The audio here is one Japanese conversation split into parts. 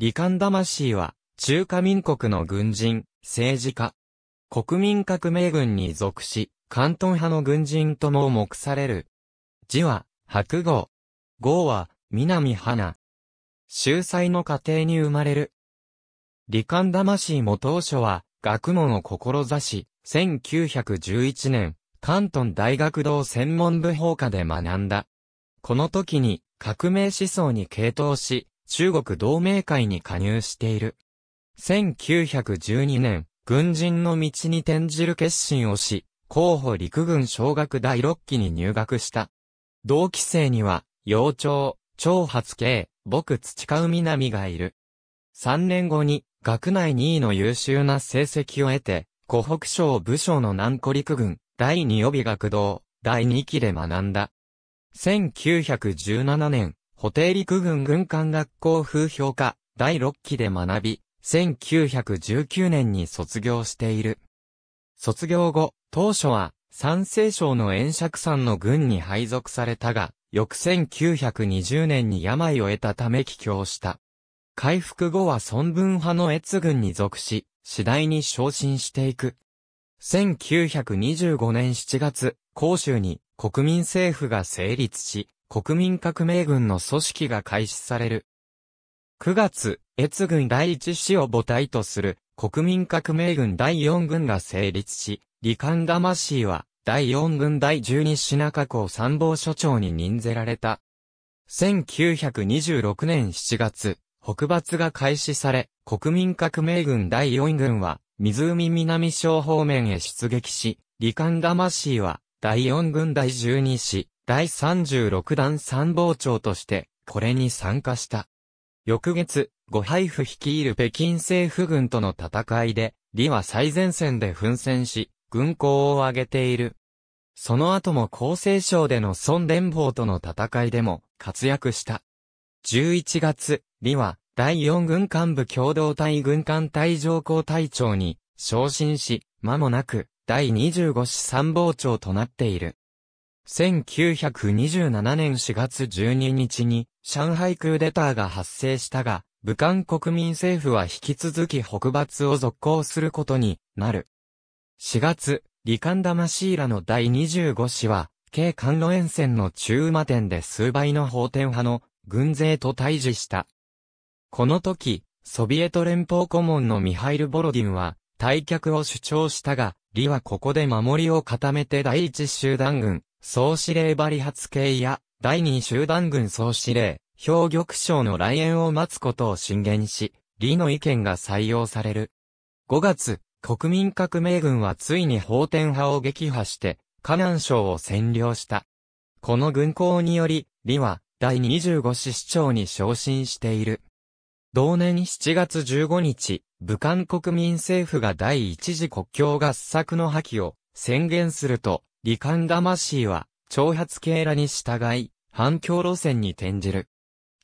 李官魂は、中華民国の軍人、政治家。国民革命軍に属し、関東派の軍人とも目される。字は、白号。号は、南花。秀才の家庭に生まれる。李官魂も当初は、学問を志し、1911年、関東大学堂専門部法科で学んだ。この時に、革命思想に傾倒し、中国同盟会に加入している。1912年、軍人の道に転じる決心をし、候補陸軍小学第6期に入学した。同期生には、幼鳥、長発系、僕土川南がいる。3年後に、学内2位の優秀な成績を得て、湖北省武将の南古陸軍、第2予備学堂、第2期で学んだ。1917年、補定陸軍軍艦学校風評科第6期で学び、1919年に卒業している。卒業後、当初は、山西省の延釈山の軍に配属されたが、翌1920年に病を得たため帰郷した。回復後は孫文派の越軍に属し、次第に昇進していく。1925年7月、広州に国民政府が成立し、国民革命軍の組織が開始される。9月、越軍第一師を母体とする国民革命軍第四軍が成立し、李官魂は第四軍第十二品中港参謀所長に任ぜられた。1926年7月、北伐が開始され、国民革命軍第四軍は湖南省方面へ出撃し、李官魂は第四軍第十二師第36弾参謀長として、これに参加した。翌月、五配布率いる北京政府軍との戦いで、李は最前線で奮戦し、軍功を挙げている。その後も厚生省での孫伝法との戦いでも活躍した。11月、李は第4軍幹部共同体軍艦隊上皇隊長に昇進し、間もなく第25師参謀長となっている。1927年4月12日に上海クーデターが発生したが、武漢国民政府は引き続き北伐を続行することになる。4月、李官魂らの第25師は、京関路沿線の中馬店で数倍の法天派の軍勢と対峙した。この時、ソビエト連邦顧問のミハイル・ボロディンは、退却を主張したが、李はここで守りを固めて第一集団軍、総司令バリ発系や、第二集団軍総司令、兵玉将の来園を待つことを進言し、李の意見が採用される。5月、国民革命軍はついに法天派を撃破して、河南省を占領した。この軍港により、李は第25師市長に昇進している。同年7月15日、武漢国民政府が第一次国境合作の破棄を宣言すると、李官魂は、挑発系らに従い、反共路線に転じる。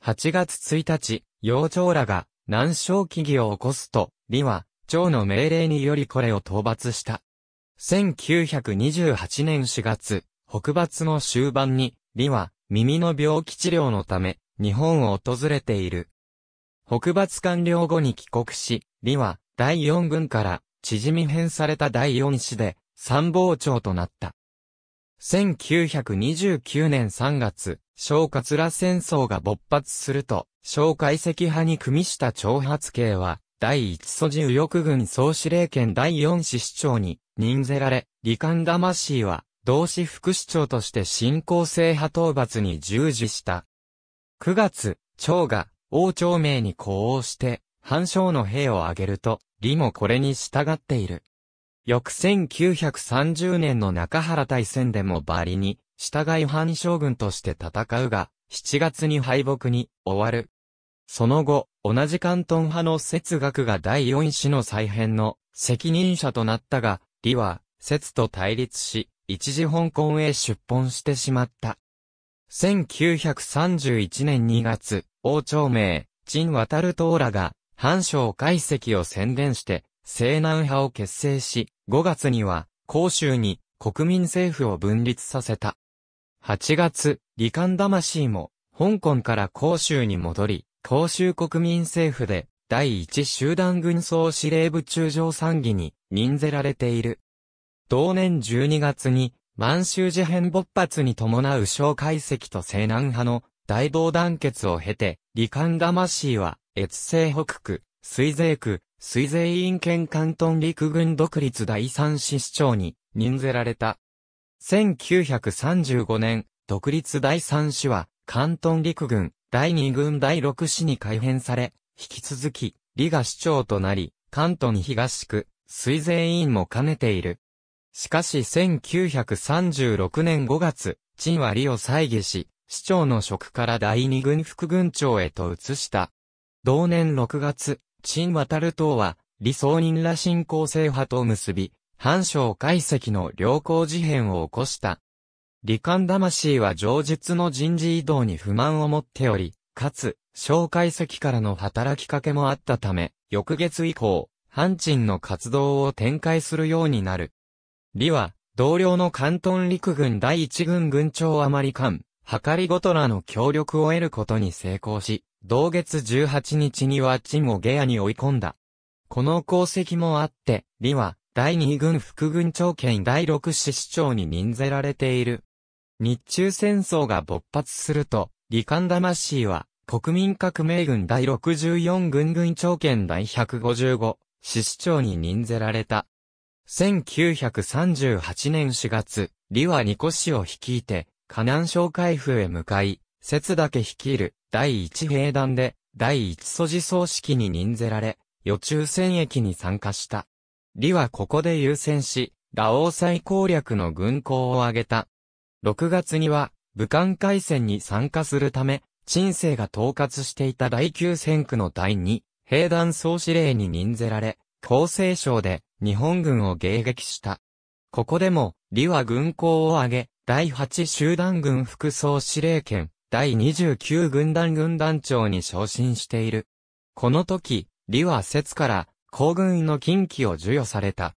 8月1日、幼鳥らが、南小起義を起こすと、李は、長の命令によりこれを討伐した。1928年4月、北伐の終盤に、李は、耳の病気治療のため、日本を訪れている。北伐完了後に帰国し、李は、第4軍から、縮み編された第4師で、参謀長となった。1929年3月、小桂戦争が勃発すると、小解析派に組みした挑発系は、第一素地右翼軍総司令権第四市市長に任ぜられ、李官魂は、同市副市長として新興制派討伐に従事した。9月、長が王朝名に呼応して、反将の兵を挙げると、李もこれに従っている。翌1930年の中原大戦でもバリに、従い反将軍として戦うが、7月に敗北に終わる。その後、同じ関東派の節学が第四子の再編の責任者となったが、李は、節と対立し、一時香港へ出奔してしまった。1931年2月、王朝名、陳渡る党らが、反省解析を宣伝して、西南派を結成し、5月には、広州に国民政府を分立させた。8月、李官魂も、香港から広州に戻り、公衆国民政府で第一集団軍総司令部中将参議に任ぜられている。同年12月に満州事変勃発に伴う小解析と西南派の大同団結を経て、李官魂は、越西北区、水税区、水税委員県関東陸軍独立第三市市長に任ぜられた。1935年、独立第三市は、関東陸軍第二軍第六市に改編され、引き続き、李が市長となり、関東に東区、水税委員も兼ねている。しかし1936年5月、陳は李を再議し、市長の職から第二軍副軍長へと移した。同年6月、陳渡る党は、李宗人ら新興制派と結び、反省解析の良好事変を起こした。李官魂は上述の人事異動に不満を持っており、かつ、小解析からの働きかけもあったため、翌月以降、反陳の活動を展開するようになる。李は、同僚の関東陸軍第一軍軍長アマリカン、はかりごとらの協力を得ることに成功し、同月18日には陳をゲアに追い込んだ。この功績もあって、李は、第二軍副軍長兼第六市市長に任ぜられている。日中戦争が勃発すると、李官魂は、国民革命軍第64軍軍長兼第155市市長に任ぜられた。1938年4月、李はニコ氏を率いて、河南省海府へ向かい、節だけ率いる第一兵団で第一素地総指揮に任ぜられ、予中戦役に参加した。李はここで優先し、ラオウ最攻略の軍港を挙げた。6月には、武漢海戦に参加するため、陳政が統括していた第九戦区の第二兵団総司令に任ぜられ、厚生省で日本軍を迎撃した。ここでも、李は軍港を挙げ、第8集団軍副総司令権、第29軍団軍団長に昇進している。この時、李は節から皇軍の近畿を授与された。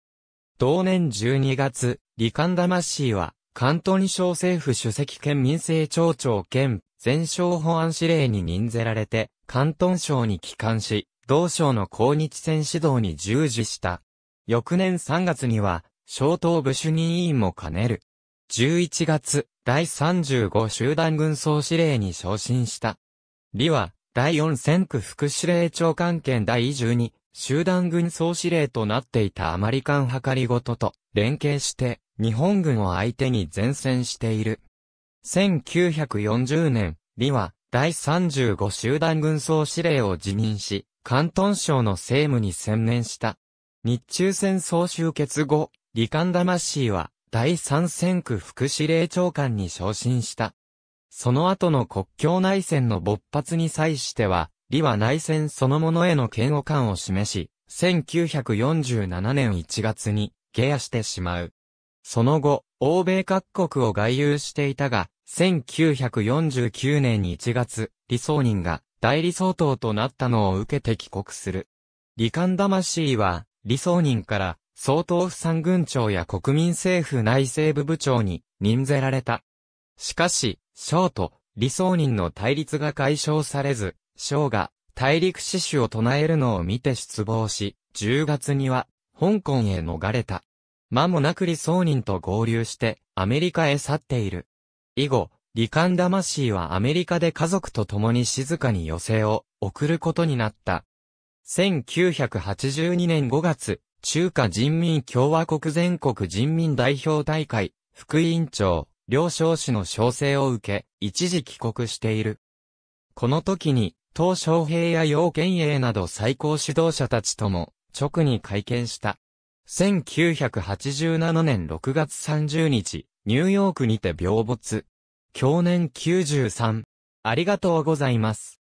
同年12月、李官魂は、関東省政府主席兼民政庁長兼全省保安司令に任ぜられて、関東省に帰還し、同省の抗日戦指導に従事した。翌年3月には、小東部主任委員も兼ねる。11月、第35集団軍総司令に昇進した。李は、第4戦区副司令長官兼第12集団軍総司令となっていたアマリカン計りごとと連携して日本軍を相手に前線している。1940年、李は第35集団軍総司令を辞任し、関東省の政務に専念した。日中戦争終結後、李官魂は第三戦区副司令長官に昇進した。その後の国境内戦の勃発に際しては、李は内戦そのものへの嫌悪感を示し、1947年1月に、下野してしまう。その後、欧米各国を外遊していたが、1949年1月、李宗人が代理総統となったのを受けて帰国する。李官魂は、李宗人から総統府参軍長や国民政府内政部部長に任ぜられた。しかし、省と李宗人の対立が解消されず、省が大陸死守を唱えるのを見て失望し、10月には香港へ逃れた。間もなく李宗人と合流してアメリカへ去っている。以後、リカン魂はアメリカで家族と共に静かに余生を送ることになった。1982年5月、中華人民共和国全国人民代表大会、副委員長、両少氏の招請を受け、一時帰国している。この時に、鄧小平や楊健英など最高指導者たちとも、直に会見した。1987年6月30日、ニューヨークにて病没。去年93。ありがとうございます。